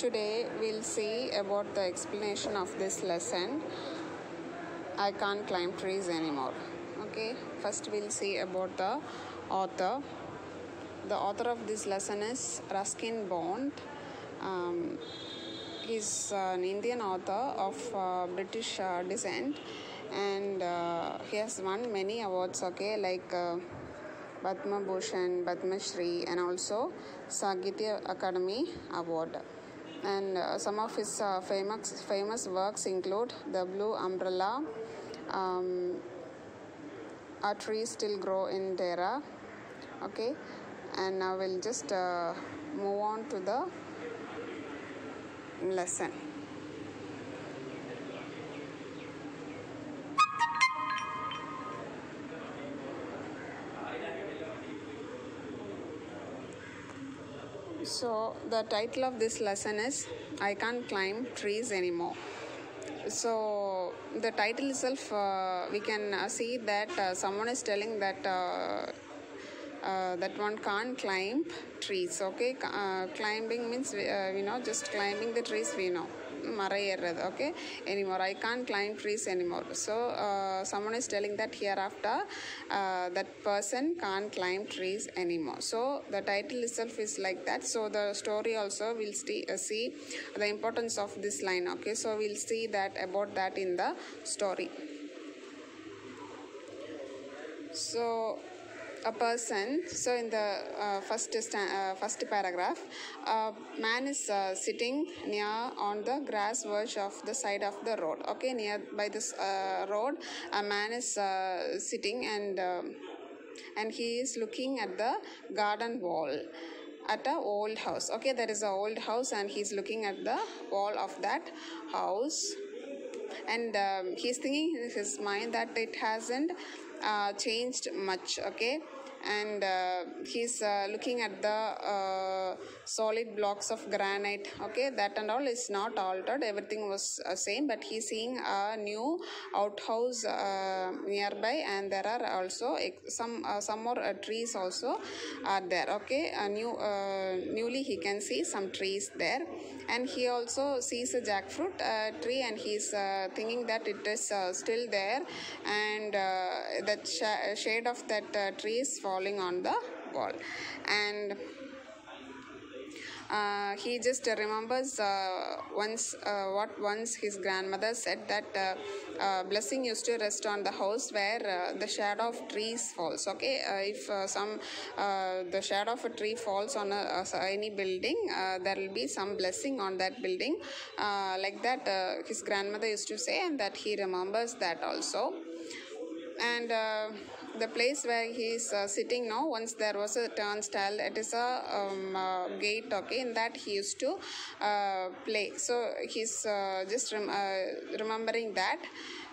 Today we'll see about the explanation of this lesson. I can't climb trees anymore. Okay, first we'll see about the author. The author of this lesson is Ruskin Bond. Um, he's an Indian author of uh, British uh, descent and uh, he has won many awards, okay, like uh, Padma Bhushan, Padma Shri, and also Sahitya Akademi Award. And uh, some of his uh, famous famous works include The Blue Umbrella, um, A Tree Still Grow in Dehra. Okay, and now we'll just uh, move on to the lesson. So, the title of this lesson is I Can't Climb Trees Anymore. So, the title itself, uh, we can uh, see that uh, someone is telling that. Uh, that one can't climb trees okay? Uh, climbing means you uh, know just climbing the trees we know. okay? Anymore i can't climb trees anymore. So someone is telling that hereafter uh, that person can't climb trees anymore. So the title itself is like that. So the story also will see the importance of this line okay? So we'll see that about that in the story. So a person. So in the uh, first uh, first paragraph a man is uh, sitting near on the grass verge of the side of the road. Okay near by this road a man is sitting and and he is looking at the garden wall at a old house. Okay there is a old house and he's looking at the wall of that house. And um, he's thinking in his mind that it hasn't uh, changed much okay? And uh, he's uh, looking at the uh, solid blocks of granite okay? That and all is not altered. Everything was uh, same but he's seeing a new outhouse uh, nearby and there are also some uh, some more uh, trees also are there okay? A new uh, newly he can see some trees there. And he also sees a jackfruit uh, tree and he's thinking that it is still there. And that sh- shade of that tree is falling on the wall. And uh, he just remembers uh, once uh, what once his grandmother said that uh, uh, blessing used to rest on the house where uh, the shadow of trees falls okay? If some the shadow of a tree falls on a, any building there will be some blessing on that building like that his grandmother used to say and that he remembers that also. And the place where he is uh, sitting now once there was a turnstile it is a um, uh, gate okay in that he used to uh, play. So he's uh, just rem- uh, remembering that.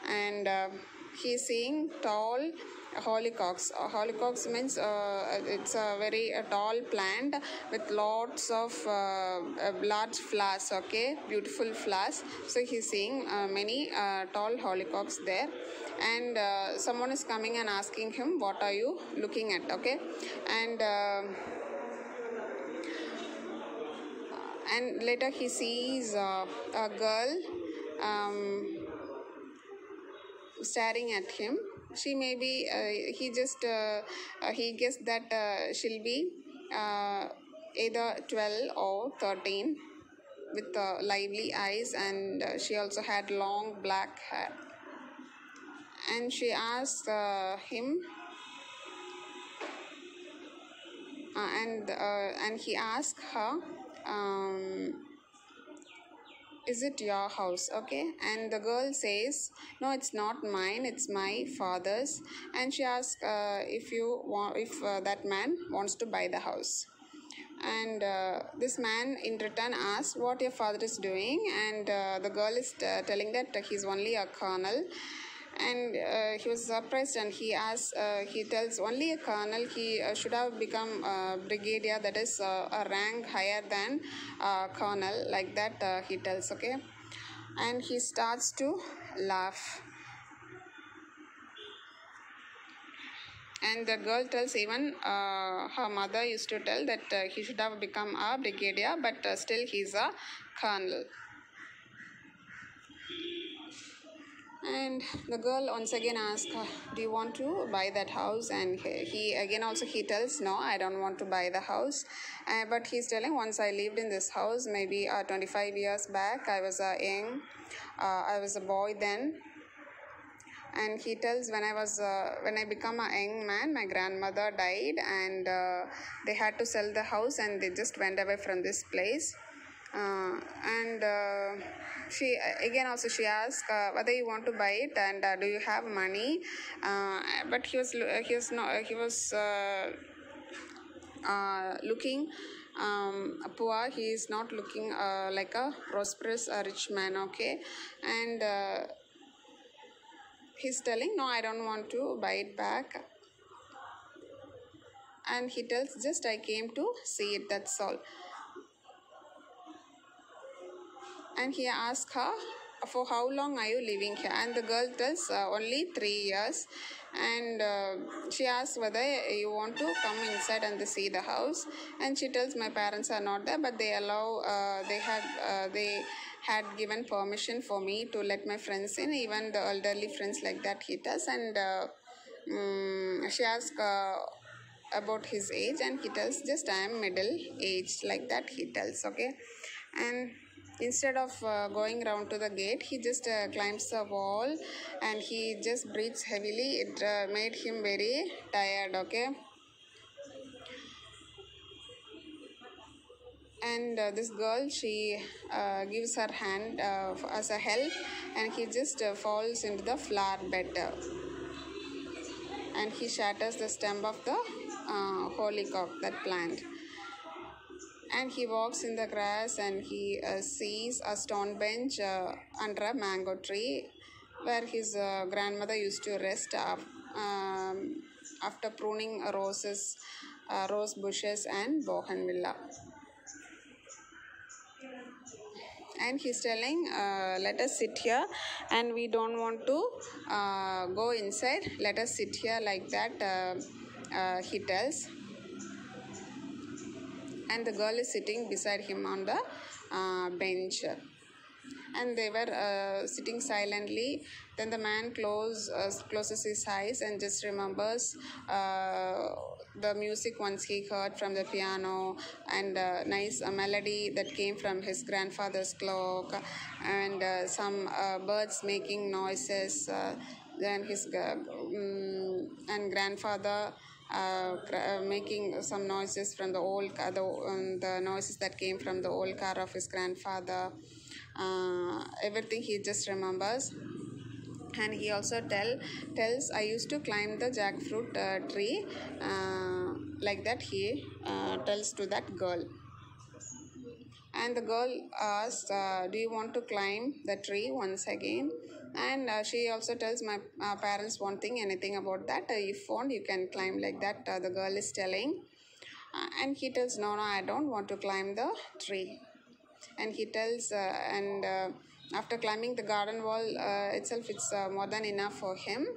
And uh, he's seeing tall hollyhocks uh, hollyhocks means uh, it's a very tall plant with lots of uh, uh, large flowers okay? Beautiful flowers. So he's seeing uh, many tall hollyhocks there. And someone is coming and asking him what are you looking at? okay? And and later he sees uh, a girl um, staring at him she may be uh, he just uh, uh, he guessed that she'll be either 12 or 13 with uh, lively eyes and uh, she also had long black hair. And she asked uh, him and and he asked her um, is it your house okay? And the girl says no it's not mine it's my father's. And she asks uh, if you want if uh, that man wants to buy the house. And uh, this man in return asks what your father is doing. And uh, the girl is uh, telling that he's only a colonel and uh, he was surprised and he asks uh, he tells only a colonel he uh, should have become uh, brigadier that is uh, a rank higher than colonel like that uh, he tells okay? And he starts to laugh. And the girl tells even uh, her mother used to tell that he should have become a brigadier but still he's a colonel and the girl once again asks uh, do you want to buy that house? And he, again also he tells no i don't want to buy the house. Uh, but he's telling once i lived in this house maybe uh, 25 years back i was a young uh, i was a boy then. And he tells when i was uh, when i become a young man my grandmother died and uh, they had to sell the house and they just went away from this place. Uh, and uh, she again also she asked uh, whether you want to buy it and uh, do you have money? Uh, but he was he was not he was uh, uh, looking um, poor he is not looking uh, like a prosperous rich man okay? And he's telling no i don't want to buy it back. And he tells just i came to see it that's all and he asks her for how long are you living here? And the girl tells uh, only three years. And uh, she asks whether you want to come inside and see the house. And she tells my parents are not there but they allow uh, they had uh, they had given permission for me to let my friends in even the elderly friends like that he does. And mm, she asks uh, about his age and he tells just i am middle aged like that he tells okay? And instead of uh, going round to the gate he just uh, climbs the wall and he just breathes heavily. It uh, made him very tired okay? And uh, this girl she uh, gives her hand uh, as a help and he just uh, falls into the flower bed. And he shatters the stem of the uh, hollyhock that plant and he walks in the grass and he uh, sees a stone bench uh, under a mango tree where his uh, grandmother used to rest af- um, after pruning roses uh, rose bushes and bougainvillea and he's telling uh, let us sit here and we don't want to uh, go inside. Let us sit here like that he tells and the girl is sitting beside him on the uh, bench. And they were uh, sitting silently. Then the man close, uh, closes his eyes and just remembers uh, the music once he heard from the piano and uh, nice uh, melody that came from his grandfather's clock and uh, some uh, birds making noises uh, then his mm, and grandfather making some noises from the old car, the, um, the noises that came from the old car of his grandfather. Uh, everything he just remembers. And he also tell tells i used to climb the jackfruit uh, tree uh, like that he uh, tells to that girl. And the girl asks uh, do you want to climb the tree once again and uh, she also tells my uh, parents one thing anything about that uh, if want you can climb like that uh, the girl is telling. Uh, and he tells no no i don't want to climb the tree. And he tells uh, and after climbing the garden wall itself it's more than enough for him.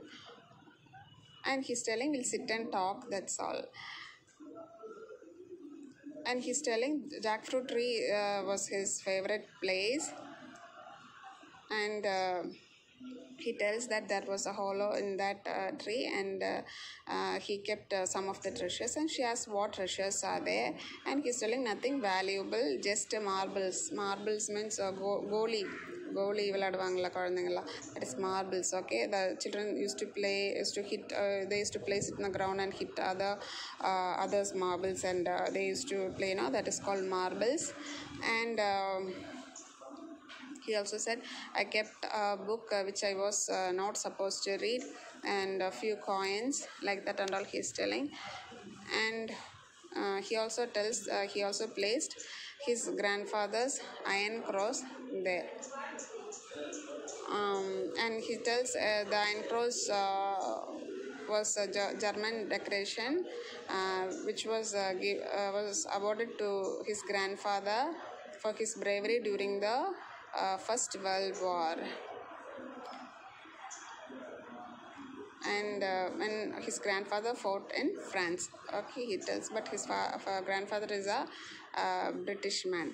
And he's telling we'll sit and talk that's all. And he's telling jackfruit tree was his favorite place. And he tells that there was a hollow in that uh, tree and uh, uh, he kept uh, some of the treasures and she asks what treasures are there and he's telling nothing valuable just uh, marbles marbles means uh, go- goli கோலி விளையாடுவாங்கள்ல குழந்தைங்களாம் that is marbles okay the children use to play use to hit they use to place it in the ground and hit other others marbles and they use to play know that is called marbles and he also said i kept a book uh, which i was uh, not supposed to read and a few coins like that and all he's telling. And uh, he also tells he also placed his grandfather's iron cross there. Um, and he tells uh, the iron cross uh, was a German decoration uh, which was give, was awarded to his grandfather for his bravery during the uh, First World War. and uh, when his grandfather fought in france. Okay he tells but his fa- fa- grandfather is a uh, british man.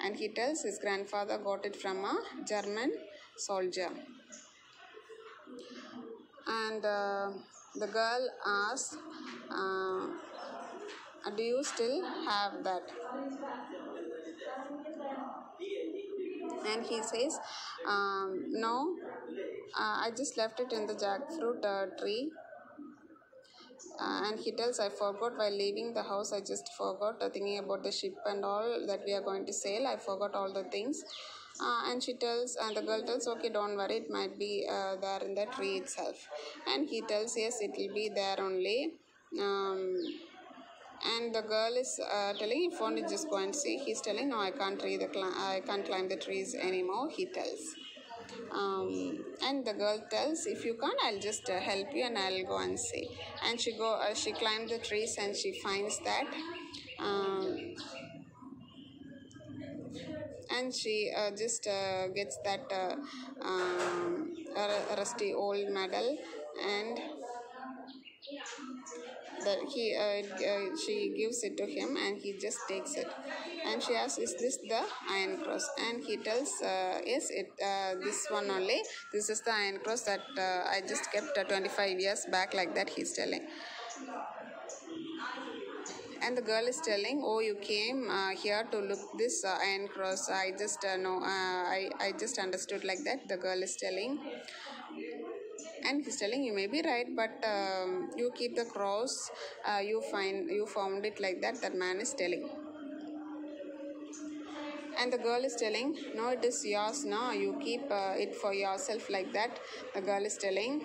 And he tells his grandfather got it from a german soldier. And uh, the girl asks uh, do you still have that and he says um, no uh, i just left it in the jackfruit uh, tree. Uh, and he tells i forgot while leaving the house i just forgot uh, thinking about the ship and all that we are going to sail. I forgot all the things. Uh, and she tells and the girl tells okay don't worry it might be uh, there in the tree itself. And he tells yes it will be there only. Um, and the girl is uh, telling if only just go and see. He's telling no i can't tree the cli- i can't climb the trees anymore he tells. Um, and the girl tells if you can't i'll just uh, help you and i'll go and see. And she go uh, she climbed the trees and she finds that um, and she uh, just uh, gets that uh, um, rusty old medal and that he uh, uh, she gives it to him and he just takes it. And she asks is this the iron cross? And he tells uh, yes it uh, this one only. This is the iron cross that i just kept uh, 25 years back like that he's telling. And the girl is telling oh you came uh, here to look this uh, iron cross. I just uh, know uh, I, I just understood like that. The girl is telling and he's telling you may be right but um, you keep the cross uh, you find you found it like that that man is telling. And the girl is telling no it is yours now you keep uh, it for yourself like that. The girl is telling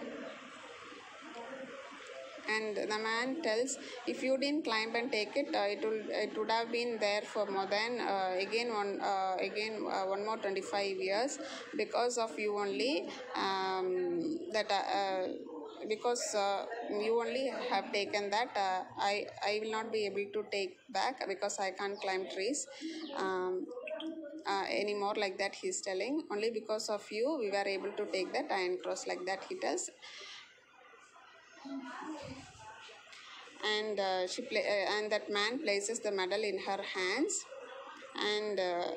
and the man tells if you didn't climb and take it uh, it would it would have been there for more than uh, again one uh, again uh, one more 25 years because of you only um, that uh, uh, because uh, you only have taken that uh, i i will not be able to take back because i can't climb trees. Um, uh, anymore like that he's telling. Only because of you we were able to take that iron cross like that he tells and uh, she play, uh, and that man places the medal in her hands. And uh,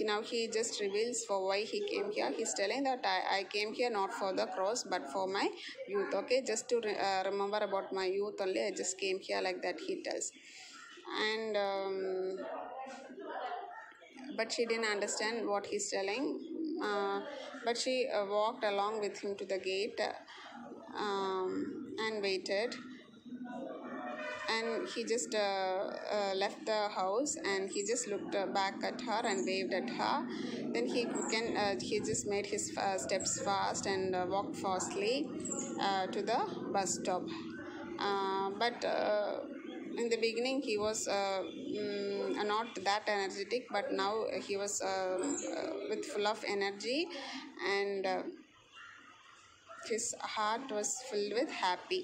now he just reveals for why he came here. He's telling that I, I came here not for the cross but for my youth okay? Just to re- uh, remember about my youth only. I just came here like that he tells. And um, but she didn't understand what he's telling. Uh, but she uh, walked along with him to the gate um, and waited. And he just uh, uh, left the house and he just looked uh, back at her and waved at her. Then he can uh, he just made his uh, steps fast and uh, walked fastly to the bus stop. But in the beginning he was mm, not that energetic but now he was with full of energy and his heart was filled with happy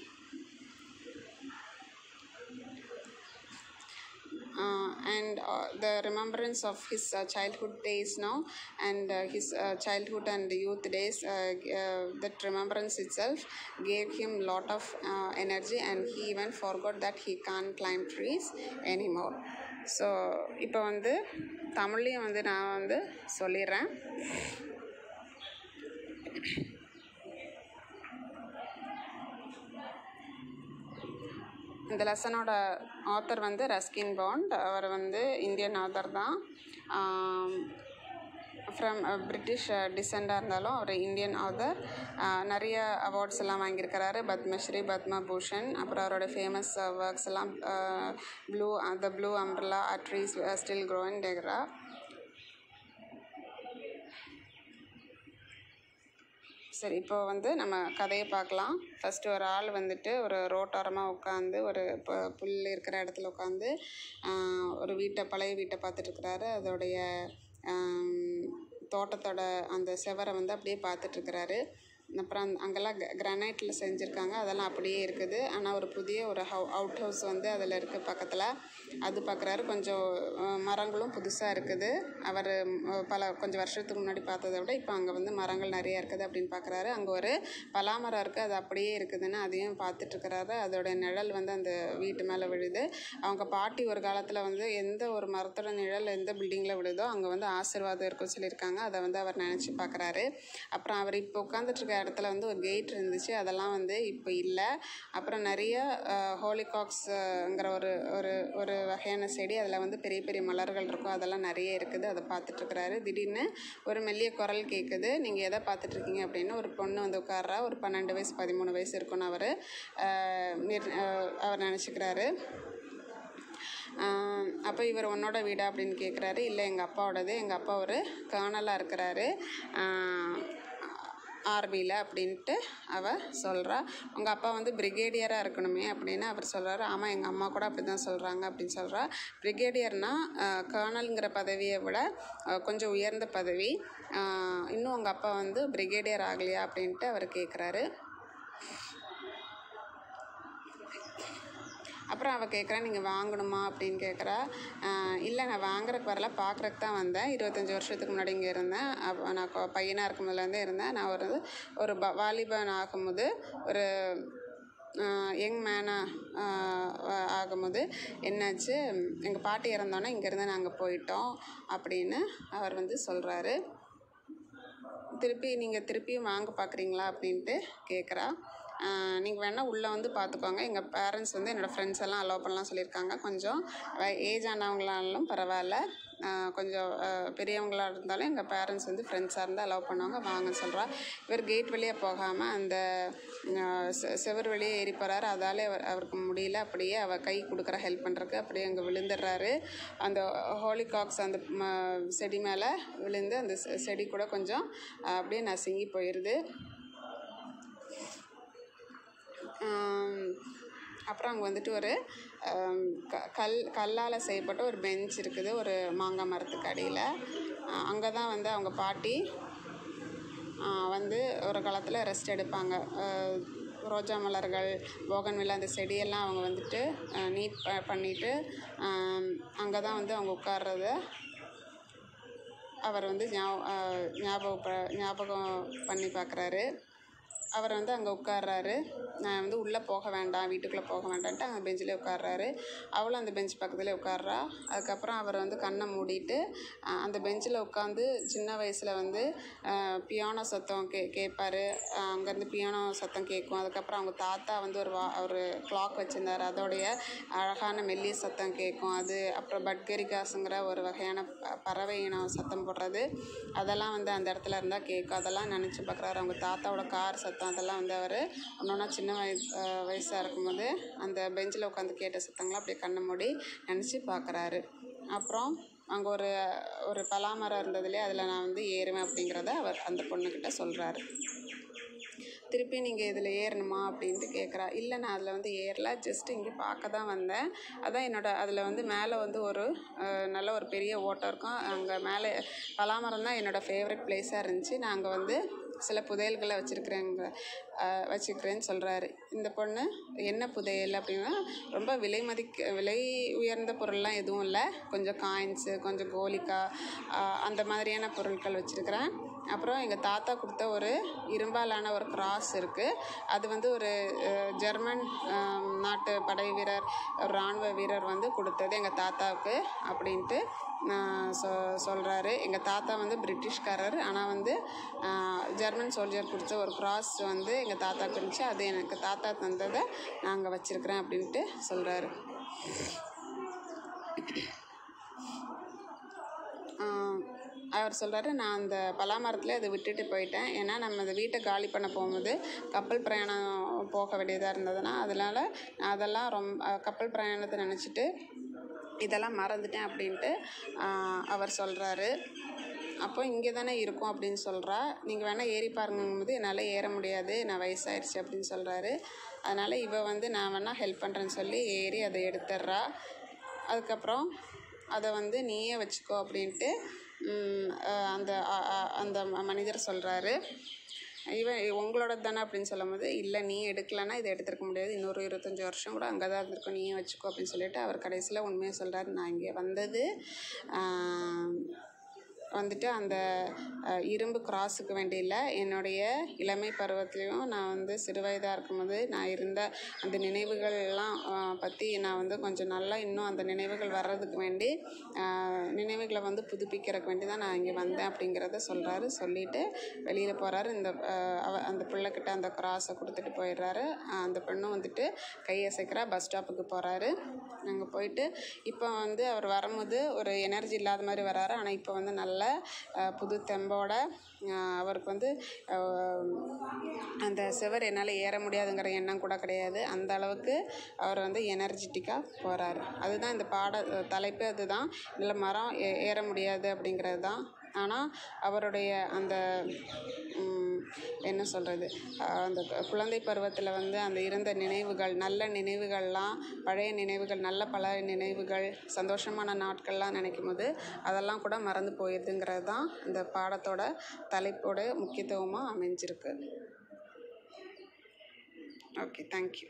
uh, and uh, the remembrance of his uh, childhood days now and uh, his uh, childhood and youth days uh, uh, that remembrance itself gave him lot of uh, energy and he even forgot that he can't climb trees anymore so இப்போ வந்து தமிழ்லையும் வந்து நான் வந்து சொல்லிடுறேன் இந்த லெசனோட author வந்து ரஸ்கின் பாண்ட். அவர் வந்து இந்தியன் ஆத்தர் தான். ஃப்ரம் பிரிட்டிஷ் டிசெண்டாக இருந்தாலும் அவர் இந்தியன் ஆதர் நிறைய அவார்ட்ஸ் எல்லாம் வாங்கியிருக்கிறாரு. பத்மஸ்ரீ பத்மபூஷன் அப்புறம் அவரோட ஃபேமஸ் ஒர்க்ஸ் எல்லாம் blue the blue umbrella our trees still growing Dehra சரி இப்போ வந்து நம்ம கதையை பார்க்கலாம். ஃபஸ்ட்டு ஒரு ஆள் வந்துட்டு ஒரு ரோட்டோரமாக உட்காந்து ஒரு இப்போ புல் இருக்கிற இடத்துல உட்காந்து ஒரு வீட்டை பழைய வீட்டை பார்த்துட்ருக்கிறாரு அதோடைய தோட்டத்தோட அந்த செவரை வந்து அப்படியே பார்த்துட்ருக்கிறாரு அப்புறம் அந் அங்கெல்லாம் கிரானைட்டில் செஞ்சுருக்காங்க. அதெல்லாம் அப்படியே இருக்குது. ஆனால் ஒரு புதிய ஒரு ஹவு அவுட் ஹவுஸ் வந்து அதில் இருக்குது பக்கத்தில். அது பார்க்குறாரு கொஞ்சம் மரங்களும் புதுசாக இருக்குது. அவர் பல கொஞ்சம் வருஷத்துக்கு முன்னாடி பார்த்ததை விட இப்போ அங்கே வந்து மரங்கள் நிறைய இருக்குது அப்படின்னு பார்க்குறாரு அங்கே ஒரு பலாமரம் இருக்குது அது அப்படியே இருக்குதுன்னு அதையும் பார்த்துட்ருக்கிறாரு. அதோடைய நிழல் வந்து அந்த வீட்டு மேலே விழுது. அவங்க பாட்டி ஒரு காலத்தில் வந்து எந்த ஒரு மரத்தோட நிழல் எந்த பில்டிங்கில் விழுதோ அங்கே வந்து ஆசீர்வாதம் இருக்குன்னு சொல்லியிருக்காங்க. அதை வந்து அவர் நினச்சி பார்க்குறாரு அப்புறம் அவர் இப்போ உட்காந்துட்டு இடத்துல வந்து ஒரு கேட் இருந்துச்சு. அதெல்லாம் வந்து இப்போ இல்லை. அப்புறம் நிறைய ஹோலிகாக்ஸ்ங்கிற ஒரு ஒரு ஒரு வகையான செடி அதில் வந்து பெரிய பெரிய மலர்கள் இருக்கும். அதெல்லாம் நிறைய இருக்குது. அதை பார்த்துட்ருக்குறாரு திடீர்னு ஒரு மெல்லிய குரல் கேட்குது நீங்கள் எதை பார்த்துட்ருக்கீங்க அப்படின்னு ஒரு பொண்ணு வந்து உட்கார்றா. ஒரு பன்னெண்டு வயசு பதிமூணு வயசு இருக்குன்னு அவர் அவர் நினச்சிக்கிறாரு. அப்போ இவர் உன்னோட வீடா? அப்படின்னு கேட்குறாரு இல்லை எங்கள் அப்பாவோடது. எங்கள் அப்பா ஒரு கர்னலாக இருக்கிறாரு. ஆர்மியில் அப்படின்ட்டு அவ சொல்கிறா உங்கள் அப்பா வந்து பிரிகேடியராக இருக்கணுமே அப்படின்னு அவர் சொல்கிறாரு ஆமாம் எங்கள் அம்மா கூட அப்படி தான் சொல்கிறாங்க அப்படின்னு சொல்கிறா பிரிகேடியர்னால் கர்னலுங்கிற பதவியை விட கொஞ்சம் உயர்ந்த பதவி. இன்னும் உங்கள் அப்பா வந்து பிரிகேடியர் ஆகலையா அப்படின்ட்டு அவர் கேட்குறாரு அப்புறம் அவள் கேட்குறா நீங்கள் வாங்கணுமா? அப்படின்னு கேட்குறா இல்லை நான் வாங்குறதுக்கு வரல பார்க்குறக்கு தான் வந்தேன். இருபத்தஞ்சி வருஷத்துக்கு முன்னாடி இங்கே இருந்தேன். அப்போ நான் பையனாக பையனாக இருக்கும்போதுலேருந்தே இருந்தேன். நான் ஒரு ஒரு ப வாலிபன் ஆகும்போது ஒரு யங் மேனாக ஆகும்போது என்னாச்சு எங்கள் பாட்டி இறந்தோன்னே இங்கேருந்து நாங்கள் போயிட்டோம். அப்படின்னு அவர் வந்து சொல்கிறாரு திருப்பி நீங்கள் திருப்பியும் வாங்க பார்க்குறீங்களா அப்படின்ட்டு கேட்குறா நீங்கள் வேணால் உள்ளே வந்து பார்த்துக்கோங்க எங்கள் பேரண்ட்ஸ் வந்து என்னோடய ஃப்ரெண்ட்ஸ் எல்லாம் அலோவ் பண்ணலாம் சொல்லியிருக்காங்க. கொஞ்சம் ஏஜ் ஆனவங்களாலும் பரவாயில்ல. கொஞ்சம் பெரியவங்களாக இருந்தாலும் எங்கள் பேரண்ட்ஸ் வந்து ஃப்ரெண்ட்ஸாக இருந்தால் அலோவ் பண்ணுவாங்க. வாங்கன்னு சொல்கிறா இவர் கேட் வழியாக போகாமல் அந்த செவர் வழியே ஏறி போகிறாரு அதாலே அவர் அவருக்கு முடியல. அப்படியே அவள் கை கொடுக்குற ஹெல்ப் பண்ணுறக்கு அப்படியே அங்கே விழுந்துடுறாரு. அந்த ஹோலிகாக்ஸ் அந்த ம- செடி மேலே விழுந்து அந்த செடி கூட கொஞ்சம் அப்படியே நசுங்கி போயிடுது அப்புறம் அங்கே வந்துட்டு ஒரு க கல் கல்லால் செய்யப்பட்ட ஒரு பெஞ்ச் இருக்குது ஒரு மாங்காய் மரத்துக்கு அடியில். அங்கே தான் வந்து அவங்க பாட்டி வந்து ஒரு காலத்தில் ரெஸ்ட் எடுப்பாங்க. ரோஜா மலர்கள் போகன்வில்லா அந்த செடியெல்லாம் அவங்க வந்துட்டு நீட் ப பண்ணிவிட்டு அங்கே தான் வந்து அவங்க உட்கார்றத. அவர் வந்து ஞாப ஞாபகம் ஞாபகம் பண்ணி பார்க்குறாரு அவர் வந்து அங்கே உட்கார்றாரு. நான் வந்து உள்ளே போக வேண்டாம் வீட்டுக்குள்ளே போக வேண்டான்ட்டு அங்கே பெஞ்சிலே உட்கார்றாரு. அவளும் அந்த பெஞ்ச் பக்கத்துலேயே உட்கார்றா. அதுக்கப்புறம் அவர் வந்து கண்ணை மூடிட்டு அந்த பெஞ்சில் உட்காந்து சின்ன வயசில் வந்து பியானோ சத்தம் கே கேட்பாரு. அங்கேருந்து பியானோ சத்தம் கேட்கும். அதுக்கப்புறம் அவங்க தாத்தா வந்து ஒரு வா ஒரு கிளாக் வச்சுருந்தாரு. அதோடைய அழகான மெல்லிய சத்தம் கேட்கும். அது அப்புறம் பட்கரிகாஸுங்கிற ஒரு வகையான ப- பறவை இனம் சத்தம் போடுறது. அதெல்லாம் வந்து அந்த இடத்துல இருந்தால் கேட்கும். அதெல்லாம் நினச்சி பார்க்குறாரு. அவங்க தாத்தாவோட கார் சத்தம் அதெல்லாம் வந்து அவர் ஒன்றா சின்ன வய வயசாக இருக்கும்போது அந்த பெஞ்சில் உட்காந்து கேட்ட சத்தங்களாம் அப்படியே கண்ணை மூடி நினச்சி பார்க்குறாரு அப்புறம் அங்கே ஒரு ஒரு பலாமரம் இருந்ததுலேயே அதில் நான் வந்து ஏறுவேன் அப்படிங்கிறத அவர் அந்த பொண்ணுக்கிட்ட சொல்கிறாரு திருப்பி நீங்கள் இதில் ஏறணுமா அப்படின்ட்டு கேட்குறா இல்லை நான் அதில் வந்து ஏறல. ஜஸ்ட் இங்கே பார்க்க தான் வந்தேன். அதான் என்னோட அதில் வந்து மேலே வந்து ஒரு நல்ல ஒரு பெரிய ஓட்டம் இருக்கும். அங்கே மேலே பலாமரம் தான் என்னோடய ஃபேவரட் பிளேஸாக இருந்துச்சு. நான் அங்கே வந்து சில புதையல்களை வச்சுருக்கிறேங்க வச்சுக்கிறேன்னு சொல்கிறாரு இந்த பொண்ணு என்ன புதையல் அப்படின்னா ரொம்ப விலை மதிக்க விலை உயர்ந்த பொருள்லாம் எதுவும் இல்லை. கொஞ்சம் காயின்ஸு கொஞ்சம் கோலிக்கா அந்த மாதிரியான பொருட்கள் வச்சுருக்கிறேன். அப்புறம் எங்கள் தாத்தா கொடுத்த ஒரு இரும்பாலான ஒரு கிராஸ் இருக்குது அது வந்து ஒரு ஜெர்மன் நாட்டு படை வீரர் இராணுவ வீரர் வந்து கொடுத்தது எங்கள் தாத்தாவுக்கு அப்படின்ட்டு நான் சொ சொல்கிறாரு எங்கள் தாத்தா வந்து பிரிட்டிஷ்காரர். ஆனால் வந்து ஜெர்மன் சோல்ஜர் கொடுத்த ஒரு கிராஸ் வந்து எங்கள் தாத்தா இருந்துச்சு. அது எனக்கு தாத்தா தந்ததை நாங்கள் வச்சுருக்கிறேன் அப்படின்ட்டு சொல்கிறாரு அவர் சொல்கிறாரு நான் அந்த பலாமரத்தில் அதை விட்டுட்டு போயிட்டேன். ஏன்னா நம்ம அந்த வீட்டை காலி பண்ண போகும்போது கப்பல் பிரயாணம் போக வேண்டியதாக இருந்ததுன்னா அதனால் நான் அதெல்லாம் ரொம்ப கப்பல் பிரயாணத்தை நினச்சிட்டு இதெல்லாம் மறந்துட்டேன் அப்படின்ட்டு அவர் சொல்கிறாரு அப்போ இங்கே தானே இருக்கும் அப்படின்னு சொல்கிறா நீங்கள் வேணால் ஏறி பாருங்கும்போது என்னால் ஏற முடியாது. நான் வயசாயிருச்சு அப்படின்னு சொல்கிறாரு அதனால் இவ வந்து நான் வேணால் ஹெல்ப் பண்ணுறேன்னு சொல்லி ஏறி அதை எடுத்துட்றா அதுக்கப்புறம் அதை வந்து நீயே வச்சுக்கோ அப்படின்ட்டு அந்த அந்த மனிதர் சொல்கிறாரு இவன் உங்களோட தானே அப்படின்னு சொல்லும்போது இல்லை நீ எடுக்கலன்னா இதை எடுத்துருக்க முடியாது. இன்னொரு இருபத்தஞ்சி வருஷம் கூட அங்கே தான் இருந்திருக்கும். நீயும் வச்சுக்கோ அப்படின்னு சொல்லிட்டு அவர் கடைசியில் உண்மையை சொல்கிறாரு நான் இங்கே வந்தது வந்துட்டு அந்த இரும்பு கிராஸுக்கு வேண்டியில்ல என்னுடைய இளமை பருவத்துலேயும் நான் வந்து சிறுவயதாக இருக்கும்போது நான் இருந்த அந்த நினைவுகள் எல்லாம் பற்றி நான் வந்து கொஞ்சம் நல்லா இன்னும் அந்த நினைவுகள் வர்றதுக்கு வேண்டி நினைவுகளை வந்து புதுப்பிக்கிறதுக்கு வேண்டி தான் நான் இங்கே வந்தேன் அப்படிங்கிறத சொல்கிறாரு சொல்லிவிட்டு வெளியில் போகிறாரு இந்த அவ அந்த பிள்ளைக்கிட்ட அந்த கிராஸை கொடுத்துட்டு போயிடுறாரு. அந்த பெண்ணும் வந்துட்டு கையசைக்கிறா பஸ் ஸ்டாப்புக்கு போகிறாரு அங்கே போயிட்டு இப்போ வந்து அவர் வரும்போது ஒரு எனர்ஜி இல்லாத மாதிரி வராரு. ஆனால் இப்போ வந்து நல்ல நல்ல புது தெம்போட அவருக்கு வந்து அந்த சுவர் என்னால் ஏற முடியாதுங்கிற எண்ணம் கூட கிடையாது. அந்த அளவுக்கு அவர் வந்து எனர்ஜெட்டிக்காக போகிறாரு அதுதான் இந்த பாட தலைப்பு. அதுதான் இதில் மரம் ஏ ஏற முடியாது அப்படிங்கிறது தான் ஆனால் அவருடைய அந்த என்ன சொல்கிறது அந்த குழந்தை பருவத்தில் வந்து அந்த இருந்த நினைவுகள் நல்ல நினைவுகள்லாம் பழைய நினைவுகள் நல்ல பல நினைவுகள் சந்தோஷமான நாட்கள்லாம் நினைக்கும் போது அதெல்லாம் கூட மறந்து போயிடுதுங்கிறது தான் இந்த பாடத்தோட தலைப்போட முக்கியத்துவமாக அமைஞ்சிருக்கு. Okay thank you